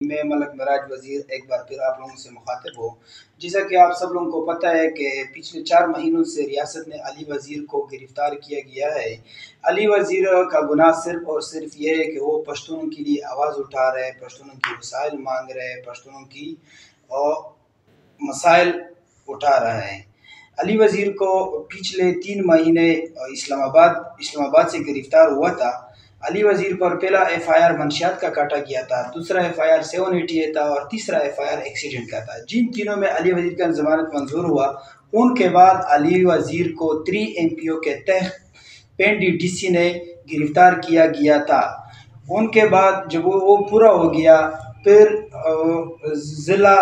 मैं मलक मराज वज़ीर एक बार फिर आप लोगों से मुखातिब हो। जैसा कि आप सब लोगों को पता है कि पिछले चार महीनों से रियासत में अली वज़ीर को गिरफ़्तार किया गया है। अली वज़ीर का गुनाह सिर्फ़ और सिर्फ़ ये है कि वो पश्तूनों के लिए आवाज़ उठा रहे हैं, पश्तूनों की वसाइल मांग रहे पश्तूनों की और मसाइल उठा रहा है। अली वज़ीर को पिछले तीन महीने इस्लामाबाद इस्लामाबाद से गिरफ़्तार हुआ था। अली वज़ीर पर पहला एफ़ आई आर मंशियात का काटा गया था, दूसरा F I R seven eighty eight था और तीसरा एफ़ आई आर एक्सीडेंट का था। जिन तीनों में अली वज़ीर का जमानत मंजूर हुआ, उनके बाद अली वज़ीर को थ्री एम पी ओ के तहत पेंडी डी सी ने गिरफ़्तार किया गया था। उनके बाद जब वो पूरा हो गया, फिर ज़िला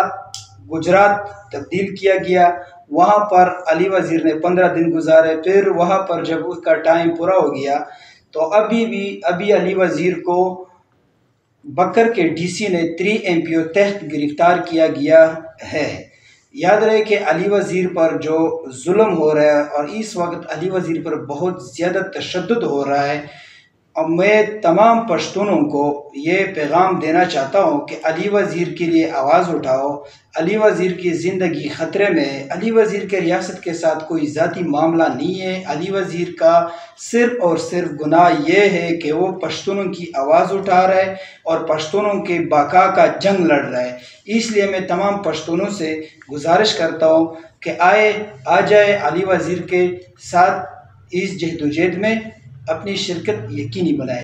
गुजरात तब्दील किया गया। वहाँ पर अली वज़ीर ने पंद्रह दिन गुजारे, फिर वहाँ पर जब उसका टाइम पूरा हो गया तो अभी भी, अभी अली वज़ीर को बकर के डीसी ने त्री एम पी ओ तहत गिरफ़्तार किया गया है। याद रहे कि अली वज़ीर पर जो जुल्म हो रहा है और इस वक्त अली वज़ीर पर बहुत ज़्यादा तशद हो रहा है और मैं तमाम पश्तूनों को ये पैगाम देना चाहता हूँ कि अली वज़ीर के लिए आवाज़ उठाओ। अली वज़ीर की ज़िंदगी ख़तरे में है। अली वज़ीर के रियासत के साथ कोई ज़ाती मामला नहीं है। अली वज़ीर का सिर्फ़ और सिर्फ़ गुनाह ये है कि वो पश्तूनों की आवाज़ उठा रहा है और पश्तूनों के बाका का जंग लड़ रहा है। इसलिए मैं तमाम पश्तूनों से गुजारिश करता हूँ कि आए, आ जाए अली वज़ीर के साथ इस जहदोजहद में। अपनी शिरकत यकीनी बनाए।